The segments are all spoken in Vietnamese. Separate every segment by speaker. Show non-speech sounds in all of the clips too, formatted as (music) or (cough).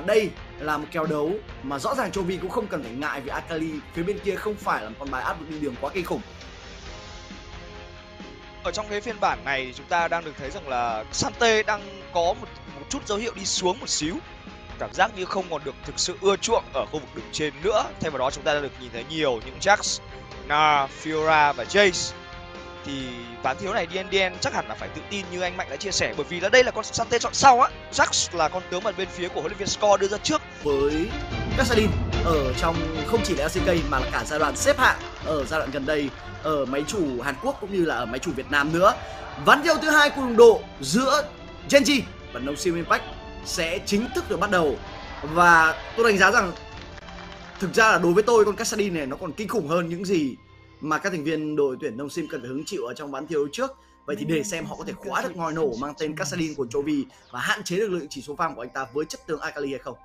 Speaker 1: và đây là một kèo đấu mà rõ ràng Chovy cũng không cần phải ngại vì Akali phía bên kia không phải là một con bài áp lực đi đường quá kinh khủng.
Speaker 2: Ở trong cái phiên bản này chúng ta đang được thấy rằng là Sante đang có một, một chút dấu hiệu đi xuống một xíu. Cảm giác như không còn được thực sự ưa chuộng ở khu vực đường trên nữa. Thay vào đó chúng ta đã được nhìn thấy nhiều những Jax, Na, Fiora và Jace thì ván thiếu này DNDN chắc hẳn là phải tự tin như anh Mạnh đã chia sẻ, bởi vì là đây là con Sante chọn sau á. Jax là con tướng mà bên phía của huấn luyện viên Score đưa ra trước.
Speaker 1: Với Kassadin ở trong không chỉ là LCK mà là cả giai đoạn xếp hạng ở giai đoạn gần đây ở máy chủ Hàn Quốc cũng như là ở máy chủ Việt Nam nữa. Ván đấu thứ hai cùng độ giữa Genji và No Sim Impact sẽ chính thức được bắt đầu. Và tôi đánh giá rằng thực ra là đối với tôi, con Kassadin này nó còn kinh khủng hơn những gì mà các thành viên đội tuyển nông sim cần phải hứng chịu ở trong ván thi đấu trước. Vậy thì để xem họ có thể khóa được ngòi nổ mang tên Kassadin của Jovi và hạn chế được lượng chỉ số farm của anh ta với chất tướng Akali hay không?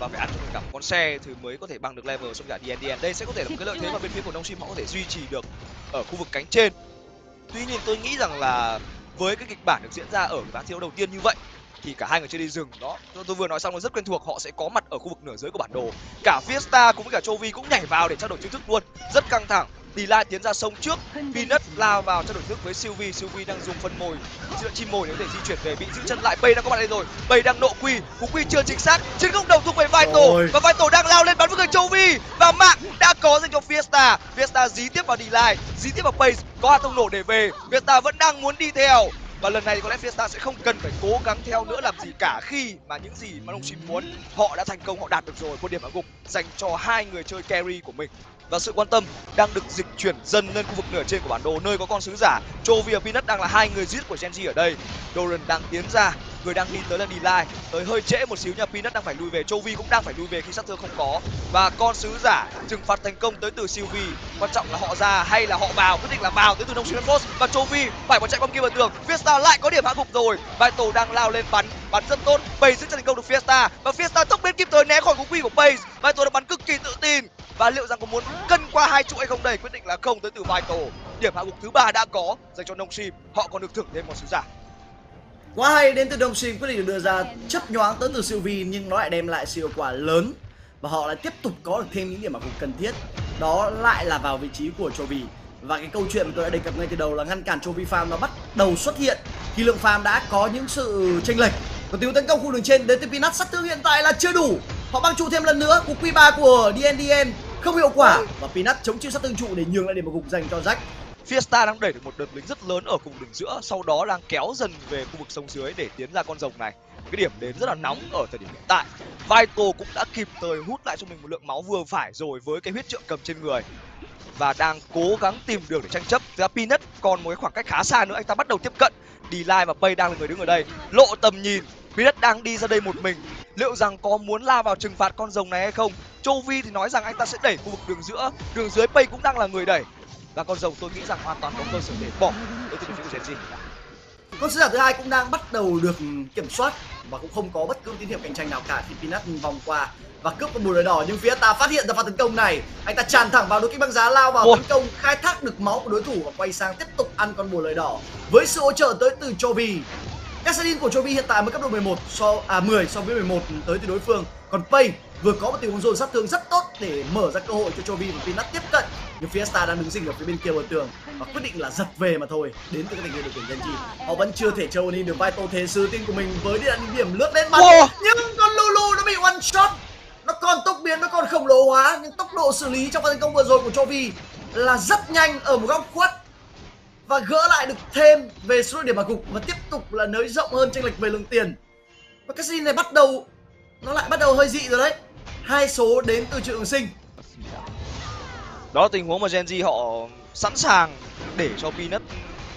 Speaker 2: Và phải ăn cho mình cả một con xe thì mới có thể bằng được level trong cả DNDN đây sẽ có thể là một cái lợi thế mà bên phía của nông sim họ có thể duy trì được ở khu vực cánh trên. Tuy nhiên tôi nghĩ rằng là với cái kịch bản được diễn ra ở ván thi đấu đầu tiên như vậy thì cả hai người chơi đi rừng đó. Tôi vừa nói xong nó rất quen thuộc họ sẽ có mặt ở khu vực nửa dưới của bản đồ. Cả fiesta cũng với cả Chovy cũng nhảy vào để trao đổi chiêu thức luôn. Rất căng thẳng. Đi lại tiến ra sông trước Peanut lao vào trao đổi thức với Sylvie. Sylvie đang dùng phân mồi chim mồi để di chuyển về bị giữ chân lại. Bay đang có mặt đây rồi. Bay đang nộ quy. Cú quy chưa chính xác. Chiến công đầu thuộc về vai tổ. Và vai tổ đang lao lên bắn với người Chovy và mạng đã có dành cho Fiesta. Fiesta dí tiếp vào đi lại dí tiếp vào Pace. Có hạt thông nổ để về. Fiesta vẫn đang muốn đi theo và lần này thì có lẽ Fiesta sẽ không cần phải cố gắng theo nữa làm gì cả khi mà những gì mà ông Chín muốn, họ đã thành công, họ đạt được rồi. Một điểm ở gục dành cho hai người chơi carry của mình. Và sự quan tâm đang được dịch chuyển dần lên khu vực nửa trên của bản đồ, nơi có con sứ giả Chovy và Peanut đang là hai người giết của Genji ở đây. Doran đang tiến ra người đang đi tới là Delay tới hơi trễ một xíu nha, Peanut đang phải lùi về. Chovy cũng đang phải lùi về khi sát thương không có. Và con sứ giả trừng phạt thành công tới từ Sylvie quan trọng là họ ra hay là họ vào? Quyết định là vào tới từ nông xuyên post. Và Chovy phải bỏ chạy qua kia vào tường. Fiesta lại có điểm hạ gục rồi. Vital đang lao lên bắn. Bắn rất tốt. Bay giữ chân thành công được Fiesta. Và Fiesta tốc biến kịp thời né khỏi cú quy của Pace. Vital đã bắn cực kỳ tự tin. Và liệu rằng có muốn cân qua hai trụ hay không? Đây, quyết định là không tới từ Vital điểm hạ gục thứ ba đã có dành cho nông sim họ còn được thưởng thêm một sứ giả
Speaker 1: quá hay, đến từ đồng sim quyết định được đưa ra chấp nhoáng tới từ Sylvie nhưng nó lại đem lại sự hiệu quả lớn và họ lại tiếp tục có được thêm những điểm mà cũng cần thiết. Đó lại là vào vị trí của Chovy và cái câu chuyện mà tôi đã đề cập ngay từ đầu là ngăn cản Chovy farm nó bắt đầu xuất hiện khi lượng farm đã có những sự chênh lệch. Còn tình tấn công khu đường trên, đến từ Pinat sát thương hiện tại là chưa đủ. Họ băng trụ thêm lần nữa cú q 3 của DNDN không hiệu quả. Và Pinat chống chịu sát thương trụ để nhường lại điểm một gục dành cho Jack.
Speaker 2: Fiesta đang đẩy được một đợt lính rất lớn ở cùng đường giữa, sau đó đang kéo dần về khu vực sông dưới để tiến ra con rồng này. Cái điểm đến rất là nóng ở thời điểm hiện tại. Vital cũng đã kịp thời hút lại cho mình một lượng máu vừa phải rồi với cái huyết trượng cầm trên người và đang cố gắng tìm đường để tranh chấp. Ra Peanut còn một cái khoảng cách khá xa nữa anh ta bắt đầu tiếp cận. Đi và Pay đang là người đứng ở đây, lộ tầm nhìn. Peanut đang đi ra đây một mình. Liệu rằng có muốn la vào trừng phạt con rồng này hay không? Chovy thì nói rằng anh ta sẽ đẩy khu vực đường giữa, đường dưới Pay cũng đang là người đẩy và con rồng tôi nghĩ rằng hoàn toàn có cơ sở để bỏ đối từ phía của Genji
Speaker 1: con sứ giả thứ hai cũng đang bắt đầu được kiểm soát và cũng không có bất cứ tín hiệu cạnh tranh nào cả. Khi Peanut vòng qua và cướp con bùa lời đỏ. Nhưng phía ta phát hiện ra pha tấn công này. Anh ta tràn thẳng vào đối kích băng giá lao vào Ủa? tấn công khai thác được máu của đối thủ và quay sang tiếp tục ăn con bùa lời đỏ. Với sự hỗ trợ tới từ Chovy. Kassadin của Chovy hiện tại mới cấp độ 11 so à 10 so với 11 tới từ đối phương. Còn Pay vừa có một tình huống dồn sát thương rất tốt để mở ra cơ hội cho Chovy và Peanut tiếp cận nhưng Fiesta đang đứng rình ở phía bên kia bờ tường. Và quyết định là giật về mà thôi. Đến từ các thành viên đội tuyển Genji họ vẫn chưa thể trâu in được vai tô thế sứ tin của mình với địa điểm lướt lên wow. nhưng con Lulu nó bị one shot. Nó còn tốc biến nó còn khổng lồ hóa. Nhưng tốc độ xử lý trong pha tấn công vừa rồi của Chovy là rất nhanh ở một góc khuất. Và gỡ lại được thêm về số điểm mà cục. Và tiếp tục là nới rộng hơn tranh lệch về lượng tiền. Và cái này bắt đầu nó lại bắt đầu hơi dị rồi đấy. Hai số đến từ trường sinh
Speaker 2: đó là tình huống mà Genji họ sẵn sàng để cho Peanut,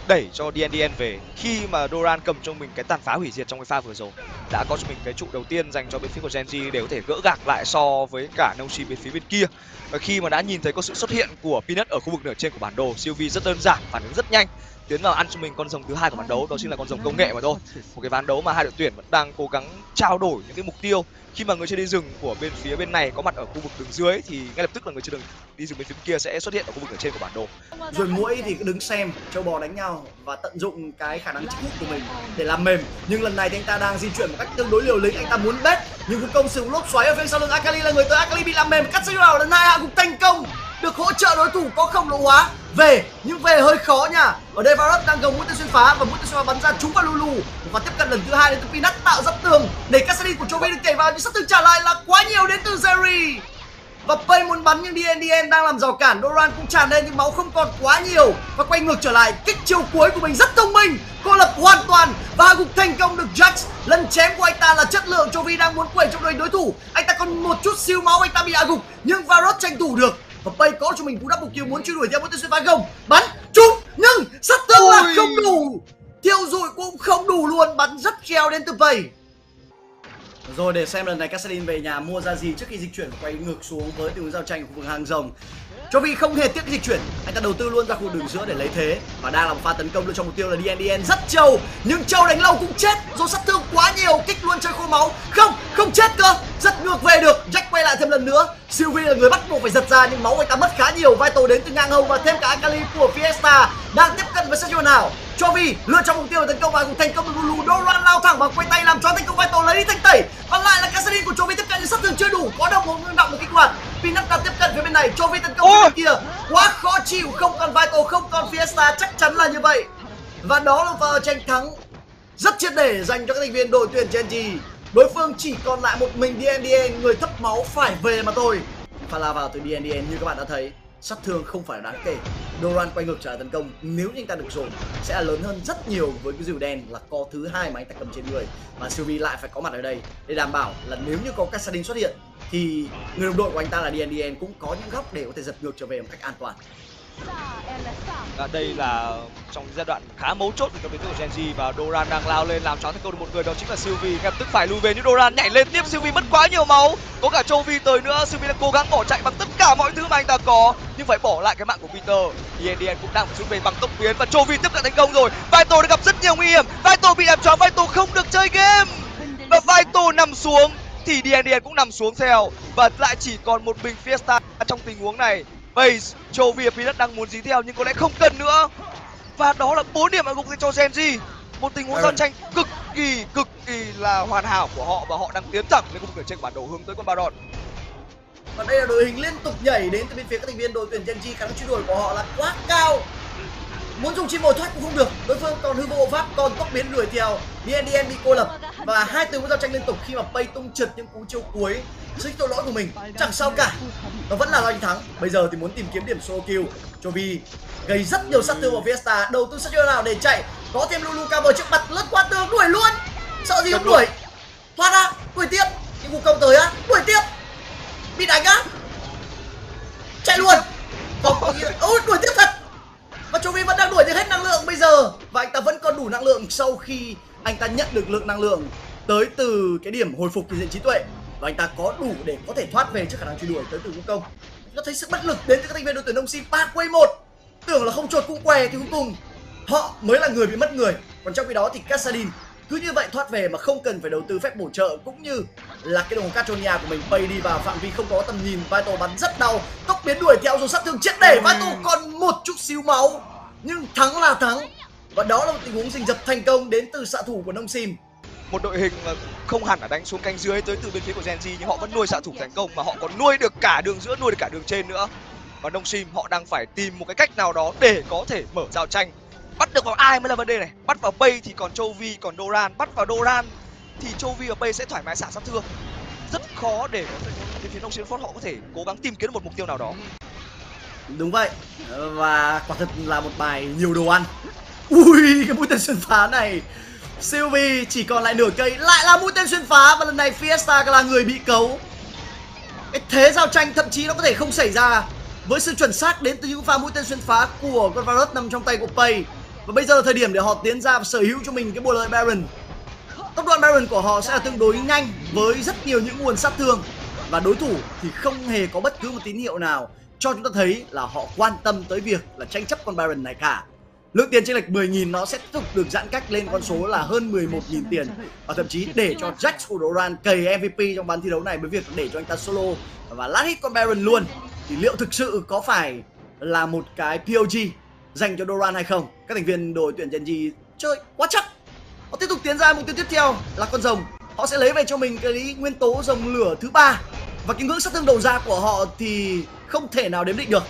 Speaker 2: đẩy cho DNDN về khi mà Doran cầm cho mình cái tàn phá hủy diệt trong cái pha vừa rồi. Đã có cho mình cái trụ đầu tiên dành cho bên phía của Genji để có thể gỡ gạc lại so với cả Noshi bên phía bên kia. Và khi mà đã nhìn thấy có sự xuất hiện của Peanut ở khu vực nửa trên của bản đồ, Sylvie rất đơn giản, phản ứng rất nhanh tiến vào ăn cho mình con rồng thứ hai của ván đấu, đó chính là con rồng công nghệ mà thôi. Một cái ván đấu mà hai đội tuyển vẫn đang cố gắng trao đổi những cái mục tiêu. Khi mà người chơi đi rừng của bên phía bên này có mặt ở khu vực đường dưới thì ngay lập tức là người chơi đường đi rừng bên phía kia sẽ xuất hiện ở khu vực ở trên của bản đồ.
Speaker 1: Rồi mũi thì cứ đứng xem, châu bò đánh nhau và tận dụng cái khả năng chích hút của mình để làm mềm. Nhưng lần này thì anh ta đang di chuyển một cách tương đối liều lĩnh, anh ta muốn bét nhưng cuối công sử lốp xoáy ở phía sau lưng akali là người tới akali bị làm mềm. Cắt siêu vào, lần hai hạ cũng thành công được hỗ trợ đối thủ có khổng lồ hóa? Về, nhưng về hơi khó nha. Ở đây Varus đang gồng mũi tên xuyên phá và mũi tên xuyên phá bắn ra trúng vào Lulu. Và tiếp cận lần thứ hai đến từ pinat tạo ra tường. Để Cassidy của Chovy được cày vào nhưng sát thương trả lại là quá nhiều đến từ Jerry và Pay muốn bắn nhưng DNDN đang làm rào cản. Doran cũng tràn lên nhưng máu không còn quá nhiều. Và quay ngược trở lại, kích chiêu cuối của mình rất thông minh. Cô lập hoàn toàn và hạ gục thành công được Jax. Lần chém của anh ta là chất lượng. Chovy đang muốn quẩy trong đội đối thủ. Anh ta còn một chút siêu máu, anh ta bị hạ gục. Nhưng Varus tranh thủ được cho mình cú double kill muốn truy đuổi theo một tên xuyên phá gồng bắn trúng nhưng sát thương là không đủ. Thiêu dụi cũng không đủ luôn bắn rất khéo đến từ Pay rồi để xem lần này Cassadin về nhà mua ra gì trước khi dịch chuyển quay ngược xuống với tình huống giao tranh của khu vực hàng rồng cho vì không hề tiếc dịch chuyển, anh ta đầu tư luôn ra khu đường giữa để lấy thế. Và đang làm pha tấn công lựa chọn mục tiêu là DNDN rất trâu, nhưng trâu đánh lâu cũng chết. Do sát thương quá nhiều, kích luôn chơi khô máu. Không không chết cơ. Rất ngược về được. Jack quay lại thêm lần nữa. Sylvie là người bắt buộc phải giật ra, nhưng máu anh ta mất khá nhiều. Vai tổ đến từ ngang hông và thêm cả Akali của Fiesta đang tiếp cận với Sergio nào. Cho vì lựa chọn mục tiêu để tấn công và cũng thành công được Lulu Doran lao thẳng và quay tay làm cho thành công vai tổ lấy đi thanh tẩy. Còn lại là Cassidy của Chovy tiếp cận, nhưng sát thương chưa đủ. Có đồng hồ ngưng động, một kích hoạt. Này Chovy tấn công bên kia. Quá khó chịu không còn tổ không còn Fiesta chắc chắn là như vậy. Và đó là pha tranh thắng rất triệt để dành cho các thành viên đội tuyển Genji đối phương chỉ còn lại một mình DNDN người thấp máu phải về mà thôi. Pha la vào từ DNDN như các bạn đã thấy sát thương không phải đáng kể. Doran quay ngược trở lại tấn công. Nếu như anh ta được dồn, sẽ là lớn hơn rất nhiều với cái rìu đen là co thứ hai mà anh ta cầm trên người. Và Sylvie lại phải có mặt ở đây để đảm bảo là nếu như có Cassadin xuất hiện, thì người đồng đội của anh ta là DNDN cũng có những góc để có thể giật ngược trở về một cách an toàn
Speaker 2: à, đây là trong giai đoạn khá mấu chốt của bên phía của Genji và Doran đang lao lên làm choáng thành công được một người đó chính là Sylvie. Ngay tức phải lùi về nhưng Doran nhảy lên tiếp. Sylvie mất quá nhiều máu. Có cả Chovy tới nữa. Sylvie đang cố gắng bỏ chạy bằng tất cả mọi thứ mà anh ta có nhưng phải bỏ lại cái mạng của Peter. ENDN cũng đang phải rút về bằng tốc biến và Chovy tiếp cận thành công rồi. Vital đã gặp rất nhiều nguy hiểm. Vital bị làm choáng Vital không được chơi game. Và Vital nằm xuống. Thì DNDN cũng nằm xuống theo. Và lại chỉ còn một mình Fiesta trong tình huống này. Base, Chovy và Peanut đang muốn dí theo nhưng có lẽ không cần nữa. Và đó là bốn điểm ở gục dành cho Genji một tình huống giao tranh cực kỳ cực kỳ là hoàn hảo của họ và họ đang tiến thẳng lên khu vực trên bản đồ hướng tới con Baron.
Speaker 1: Và đây là đội hình liên tục nhảy đến từ bên phía các thành viên đội tuyển Genji khả năng truy đuổi của họ là quá cao. Muốn dùng chim bồi thoát cũng không được đối phương còn hư vô pháp còn tốc biến đuổi theo. DNDN bị cô lập và hai tình huống giao tranh liên tục khi mà Pay tung trượt những cú chiêu cuối dưới tội lỗi của mình. Chẳng sao cả nó vẫn là giành thắng. Bây giờ thì muốn tìm kiếm điểm solo kill. Cho vì gây rất nhiều sát thương vào Fiesta. Đầu tư sát chiêu nào để chạy? Có thêm Lulu cover trước mặt. Lướt qua tường đuổi luôn. Sợ gì không đuổi? thoát ra đuổi tiếp. Những vụ công tới á đuổi tiếp. Bị đánh á. Chạy luôn. Không có (laughs) ôi đuổi tiếp thật. Và Chovy vẫn đang đuổi đến hết năng lượng bây giờ. Và anh ta vẫn còn đủ năng lượng sau khi anh ta nhận được lượng năng lượng tới từ cái điểm hồi phục từ diện trí tuệ và anh ta có đủ để có thể thoát về trước khả năng truy đuổi tới từ vũ công. Nó thấy sự bất lực đến từ các thành viên đội tuyển đông si ba quay một. Tưởng là không chuột cũng què thì cuối cùng họ mới là người bị mất người. Còn trong khi đó thì Cassadin cứ như vậy thoát về mà không cần phải đầu tư phép bổ trợ, cũng như là cái đồng hồ Catronia của mình bay đi vào phạm vi không có tầm nhìn. Vital bắn rất đau, tốc biến đuổi theo, rồi sát thương chết để. Vital còn một chút xíu máu, nhưng thắng là thắng và đó là một tình huống rình rập thành công đến từ xạ thủ của nông sim.
Speaker 2: Một đội hình mà không hẳn là đánh xuống cánh dưới tới từ bên phía của Genji nhưng họ vẫn nuôi xạ thủ thành công mà họ còn nuôi được cả đường giữa nuôi được cả đường trên nữa. Và nông sim họ đang phải tìm một cái cách nào đó để có thể mở giao tranh. Bắt được vào ai mới là vấn đề này? Bắt vào bay thì còn Chovy còn Doran. Bắt vào Doran thì Chovy và bay sẽ thoải mái xả sát thương. Rất khó để có thể bên phía nông sim họ có thể cố gắng tìm kiếm một mục tiêu nào đó.
Speaker 1: Đúng vậy. Và quả thật là một bài nhiều đồ ăn ui, cái mũi tên xuyên phá này. Sylvie chỉ còn lại nửa cây, lại là mũi tên xuyên phá và lần này Fiesta là người bị cấu. Cái thế giao tranh thậm chí nó có thể không xảy ra. Với sự chuẩn xác đến từ những pha mũi tên xuyên phá của con Varus nằm trong tay của Pay. Và bây giờ là thời điểm để họ tiến ra và sở hữu cho mình cái bộ lợi Baron. Tốc độ Baron của họ sẽ là tương đối nhanh với rất nhiều những nguồn sát thương. Và đối thủ thì không hề có bất cứ một tín hiệu nào cho chúng ta thấy là họ quan tâm tới việc là tranh chấp con Baron này cả lượng tiền chênh lệch 10.000 nó sẽ tiếp tục được giãn cách lên con số là hơn 11.000 tiền. Và thậm chí để cho Jax của Doran MVP trong bán thi đấu này với việc để cho anh ta solo và lát hit con Baron luôn. Thì liệu thực sự có phải là một cái POG dành cho Doran hay không? Các thành viên đội tuyển Gen G chơi quá chắc. Họ tiếp tục tiến ra mục tiêu tiếp theo là con rồng. Họ sẽ lấy về cho mình cái nguyên tố rồng lửa thứ ba. Và cái ngưỡng sát thương đầu ra của họ thì không thể nào đếm định được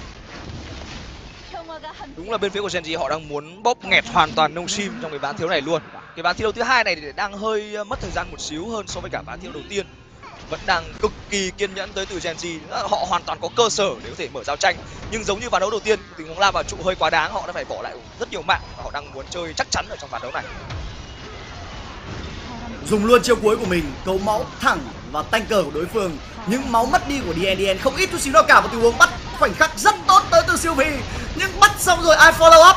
Speaker 2: đúng là bên phía của Genji họ đang muốn bóp nghẹt hoàn toàn nông sim trong cái ván thiếu này luôn. Cái ván thi đấu thứ hai này thì đang hơi ờ, mất thời gian một xíu hơn so với cả ván thi đấu đầu tiên. Vẫn đang cực kỳ kiên nhẫn tới từ Genji ờ, họ hoàn toàn có cơ sở để có thể mở giao tranh. Nhưng giống như ván đấu đầu tiên, tình huống la vào trụ hơi quá đáng, họ đã phải bỏ lại rất nhiều mạng và họ đang muốn chơi chắc chắn ở trong ván đấu này.
Speaker 1: Dùng luôn chiêu cuối của mình, cấu máu thẳng vào tanker của đối phương. Những máu mất đi của DNDN không ít, chút xíu nào cả một tình huống bắt khoảnh khắc rất tốt tới từ siêu vì nhưng bắt xong rồi ai follow up?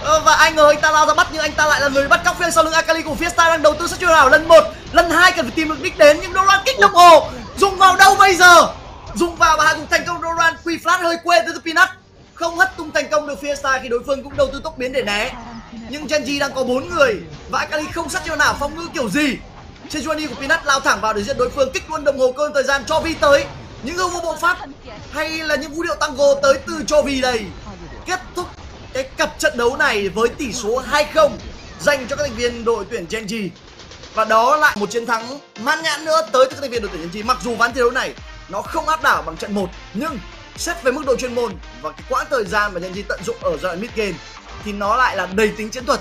Speaker 1: Ờ, và ai ngờ anh ta lao ra bắt nhưng anh ta lại là người bắt cóc phía sau lưng Akali của Fiesta đang đầu tư sát chiêu nào? Lần một lần hai cần phải tìm được đích đến nhưng Doran kích đồng hồ. Dùng vào đâu bây giờ? Dùng vào và hạ gục thành công Doran quy flash hơi quê từ Peanut. Không hất tung thành công được Fiesta khi đối phương cũng đầu tư tốc biến để né. Nhưng Genji đang có bốn người và Akali không sát chiêu nào phong ngữ kiểu gì? Sejuani của Peanut lao thẳng vào để giết đối phương kích luôn đồng hồ cơn thời gian cho Vi tới những hưu vô bộ pháp hay là những vũ điệu tango tới từ cho Vi đây? Kết thúc cái cặp trận đấu này với tỷ số 2-0 dành cho các thành viên đội tuyển Genji và đó lại một chiến thắng mãn nhãn nữa tới từ các thành viên đội tuyển Genji mặc dù ván thi đấu này nó không áp đảo bằng trận 1 nhưng xét về mức độ chuyên môn và cái quãng thời gian mà Genji tận dụng ở giai đoạn mid game thì nó lại là đầy tính chiến thuật.